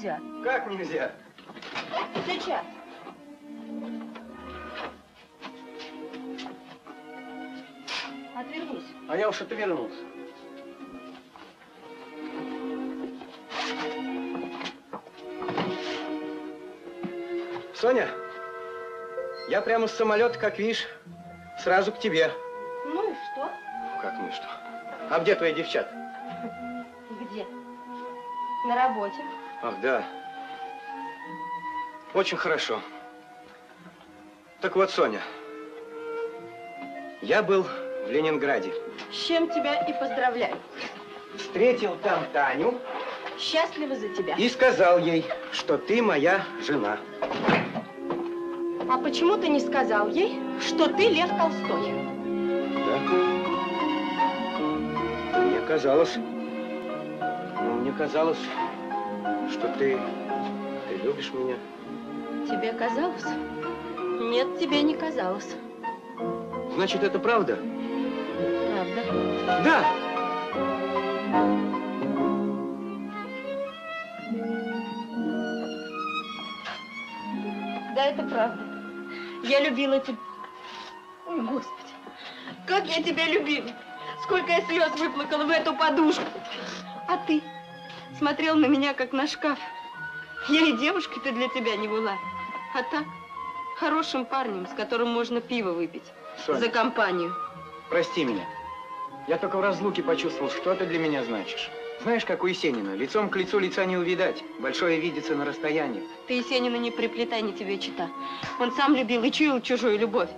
нельзя. Как нельзя? Сейчас. Отвернись. А я уж отвернулся. Соня, я прямо с самолета, как видишь, сразу к тебе. Ну и что? Как ну и что? А где твои девчата? Где? На работе. Ах, да. Очень хорошо. Так вот, Соня, я был в Ленинграде. С чем тебя и поздравляю. Встретил там Таню Счастлива за тебя. и сказал ей, что ты моя жена. А почему ты не сказал ей, что ты Лев Толстой? Да? Мне казалось, ну, мне казалось, что ты, ты любишь меня. Тебе казалось? Нет, тебе не казалось. Значит, это правда? Правда. Да! Да, это правда. Я любила тебя. Ой, Господи, как я тебя любила. Сколько я слез выплакала в эту подушку. А ты смотрел на меня, как на шкаф. Я и девушкой-то для тебя не была. А так, хорошим парнем, с которым можно пиво выпить. Соня, За компанию. прости меня. Я только в разлуке почувствовал, что ты для меня значишь. Знаешь, как у Есенина, лицом к лицу лица не увидать, большое видится на расстоянии. Ты, Есенина, не приплетай, не тебе чита. Он сам любил и чуял чужую любовь.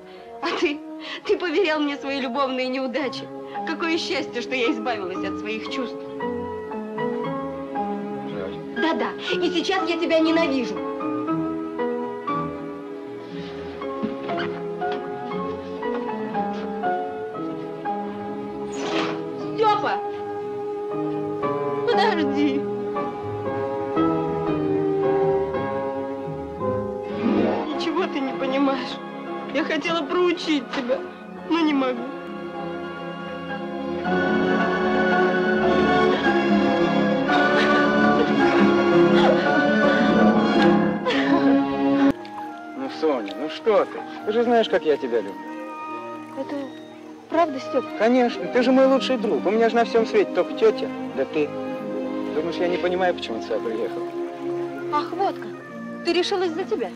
А ты, ты поверял мне свои любовные неудачи. Какое счастье, что я избавилась от своих чувств. Да-да, и сейчас я тебя ненавижу. Что ты? Ты же знаешь, как я тебя люблю. Это правда, Степ? Конечно, ты же мой лучший друг. У меня же на всем свете только тетя, да ты. Думаешь, я не понимаю, почему ты сюда приехал? Ах, вот как. Ты решил из-за тебя?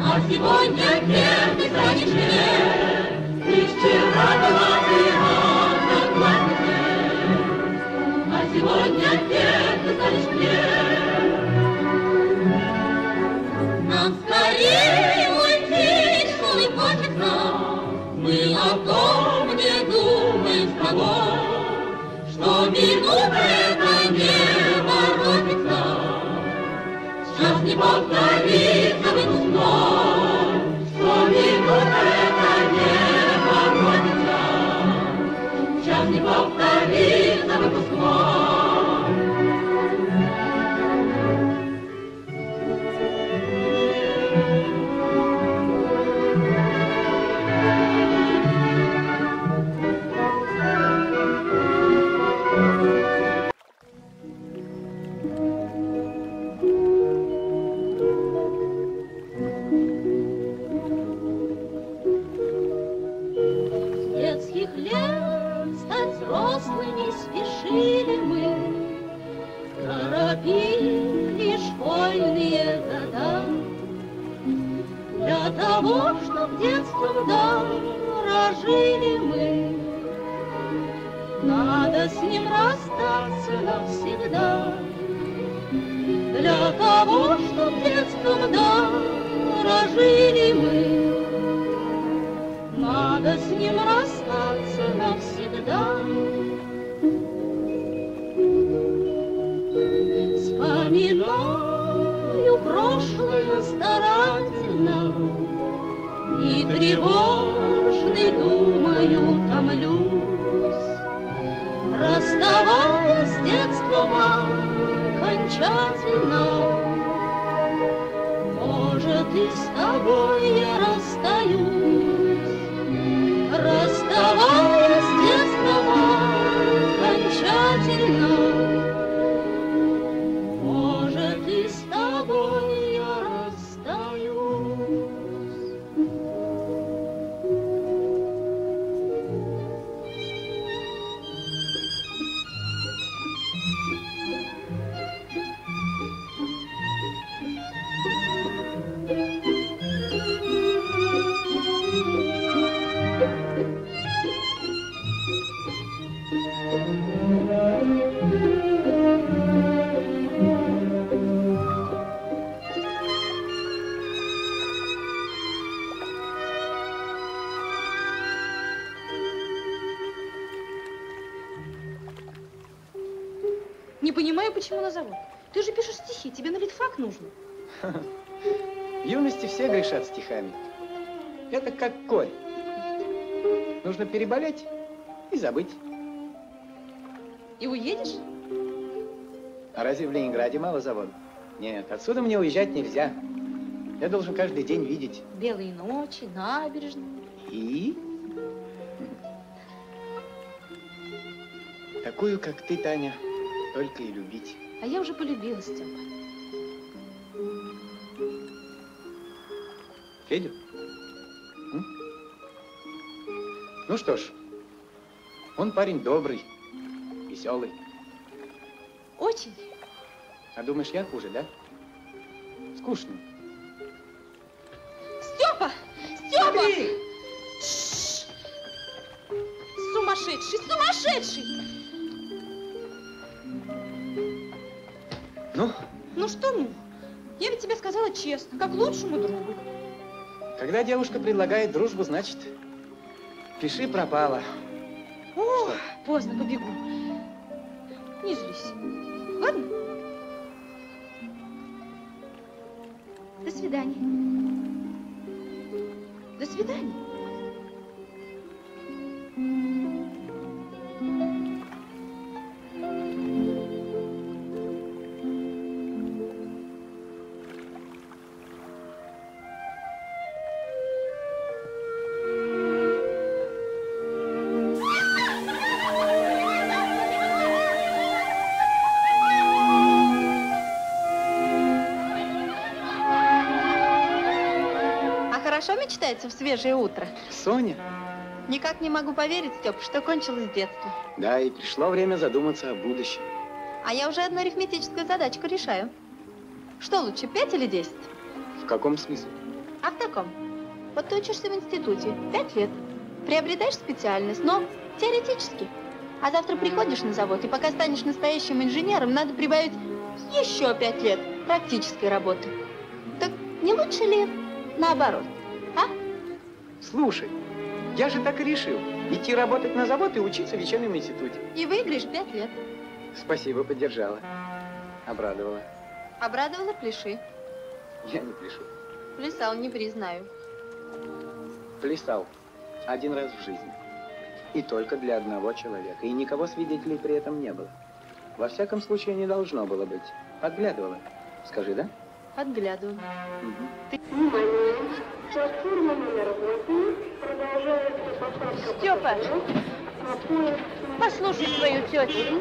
А сегодня кем ты станешь Сейчас лет стать взрослыми спешили мы, Торопили школьные года. Для того, чтоб детством дорожили мы, Надо с ним расстаться навсегда. Для того, чтоб детством дорожили мы, тревожный, думаю, томлюсь, Расставаясь с детством окончательно. Может, и с тобой я расстаюсь, же пишешь стихи, тебе на литфак нужно. В юности все грешат стихами. Это как корь. Нужно переболеть и забыть. И уедешь? А разве в Ленинграде мало заводов? Нет, отсюда мне уезжать нельзя. Я должен каждый день видеть. Белые ночи, набережные. И? Такую, как ты, Таня, только и любить. А я уже полюбила Степа. Федю? М? Ну что ж, он парень добрый, веселый. Очень. А думаешь, я хуже, да? Скучный. Ну, Ну что ну? Я ведь тебе сказала честно, как лучшему другу. когда девушка предлагает дружбу, значит, пиши пропало. О, поздно, побегу. Не злись. Ладно? До свидания. Мечтается в свежее утро? Соня? Никак не могу поверить, Степ, что кончилось детство. Да, и пришло время задуматься о будущем. А я уже одну арифметическую задачку решаю. Что лучше, пять или десять? В каком смысле? А в таком. Вот ты учишься в институте пять лет, приобретаешь специальность, но теоретически. А завтра приходишь на завод, и пока станешь настоящим инженером, надо прибавить еще пять лет практической работы. Так не лучше ли наоборот? Слушай, я же так и решил. Идти работать на завод и учиться в вечернем институте. И выиграешь пять лет. Спасибо, поддержала. Обрадовала. Обрадовала, пляши. Я не пишу. Плясал, не признаю. Плясал. Один раз в жизни. И только для одного человека. И никого свидетелей при этом не было. Во всяком случае, не должно было быть. Подглядывала. Скажи, да? Подглядываю. Мгм. Внимание! Платформа номер 8. Продолжается посадка Степа, послушай свою тетю.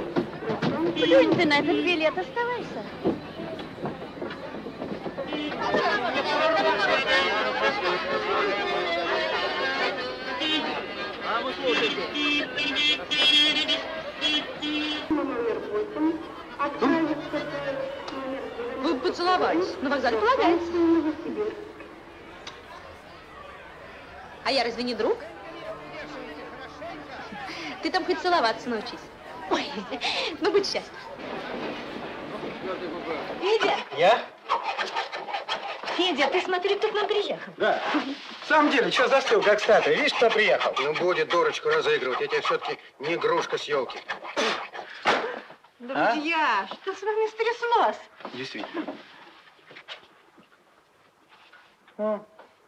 Плюнь ты на этот билет, оставайся. номер 8. Отправится поезд номер Вы поцеловались. На вокзале полагается. А я разве не друг? Ты там хоть целоваться научись. Ой, ну будь счастлив. Федя, Я? Федя, ты смотри, кто к нам приехал. Да. В самом деле, что застыл, как статуя? Видишь, кто приехал? Ну, будет дурочку разыгрывать. Я тебе все-таки не игрушка с елки. Друзья, что с вами стряслось? Действительно.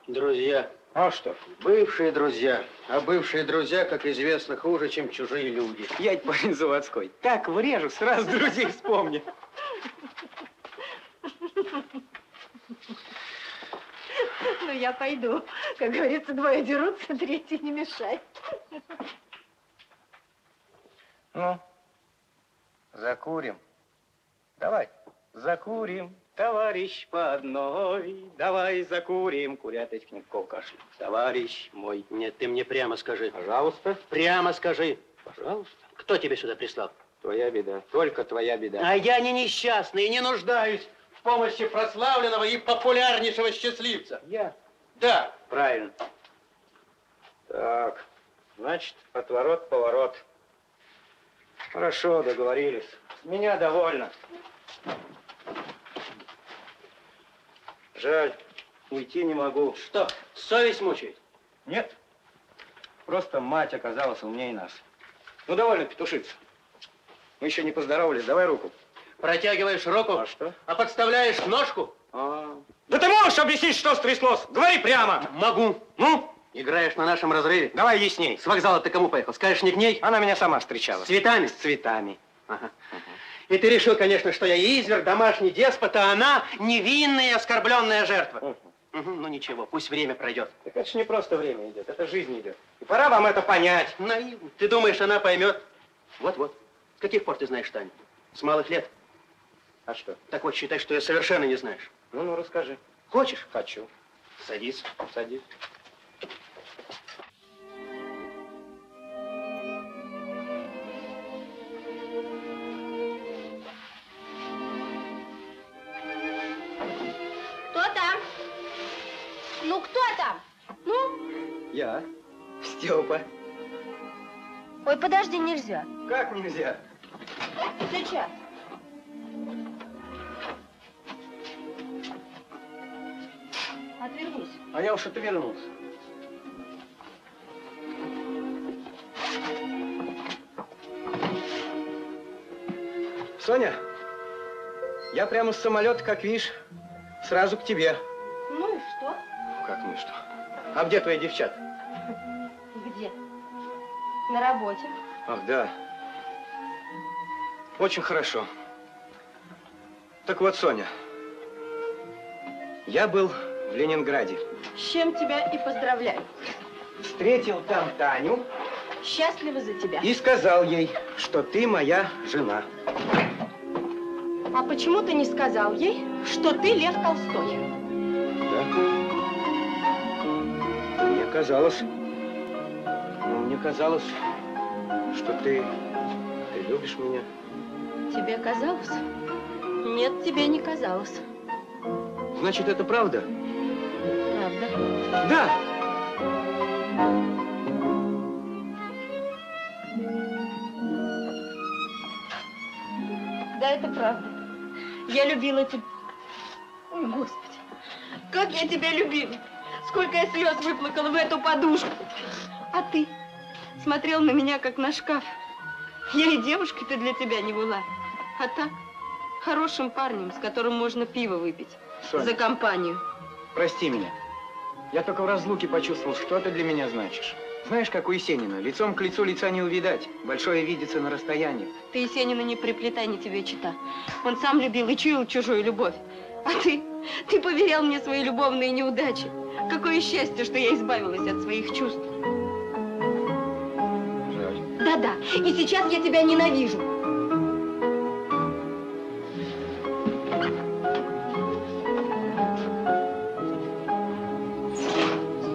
Друзья, А что? Бывшие друзья. А бывшие друзья, как известно, хуже, чем чужие люди. Я ведь парень заводской. Так врежу, сразу друзей вспомню. Ну, я пойду. Как говорится, двое дерутся, третий не мешает. Ну, закурим. Давай, закурим, товарищ по одной. Давай закурим, куряточник кашель. Товарищ мой. Нет, ты мне прямо скажи. Пожалуйста. Прямо скажи. Пожалуйста. Кто тебя сюда прислал? Твоя беда, только твоя беда. А я не несчастный и не нуждаюсь в помощи прославленного и популярнейшего счастливца. Я? Да. Правильно. Так, значит, отворот, поворот. Хорошо, договорились. С меня довольно. Жаль, уйти не могу. Что, совесть мучает? Нет, просто мать оказалась умнее нас. Ну, довольно петушиться. Мы еще не поздоровались, давай руку. Протягиваешь руку, А что? а подставляешь ножку? А. Да ты можешь объяснить, что стряслось? Говори прямо. Могу. Ну, Играешь на нашем разрыве? давай ясней. С вокзала ты кому поехал? Скажешь, не к ней? Она меня сама встречала. С цветами? С цветами. Ага. И ты решил, конечно, что я изверг, домашний деспот, а она невинная оскорбленная жертва. Угу, ну ничего, пусть время пройдет. Так это ж не просто время идет, это жизнь идет. И пора вам это понять. Наивно. Ты думаешь, она поймет? Вот-вот. С каких пор ты знаешь Таню? С малых лет. А что? Так вот, считай, что я совершенно не знаешь. Ну, ну, расскажи. Хочешь? Хочу. Садись. Садись. Я. Степа. Ой, подожди, нельзя. Как нельзя? Сейчас. Отвернись. А я уж отвернулся. Соня, я прямо с самолета, как видишь, сразу к тебе. Ну и что? Как ну и что? А где твои девчата? На работе. Ах, да. Очень хорошо. Так вот, Соня, я был в Ленинграде. С чем тебя и поздравляю. Встретил там Таню Счастлива за тебя. и сказал ей, что ты моя жена. А почему ты не сказал ей, что ты Лев Толстой? Да? Мне казалось, казалось, что ты, ты любишь меня. Тебе казалось? Нет, тебе не казалось. Значит, это правда? Правда. Да! Да, это правда. Я любила тебя. Ой, Господи, как я тебя любила. Сколько я слез выплакала в эту подушку. А ты смотрел на меня, как на шкаф. Я и девушкой-то для тебя не была. А так, хорошим парнем, с которым можно пиво выпить. Соня, За компанию. прости меня. Я только в разлуке почувствовал, что ты для меня значишь. Знаешь, как у Есенина, лицом к лицу лица не увидать, большое видится на расстоянии. Ты, Есенина, не приплетай, не тебе чита. Он сам любил и чуял чужую любовь. А ты, ты поверял мне свои любовные неудачи. Какое счастье, что я избавилась от своих чувств. Да-да, и сейчас я тебя ненавижу.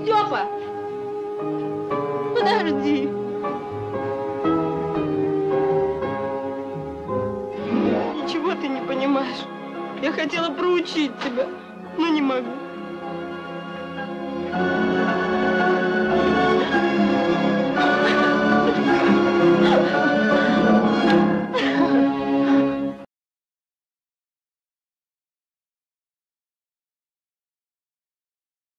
Степа! Подожди. Ничего ты не понимаешь. Я хотела проучить тебя, но не могу.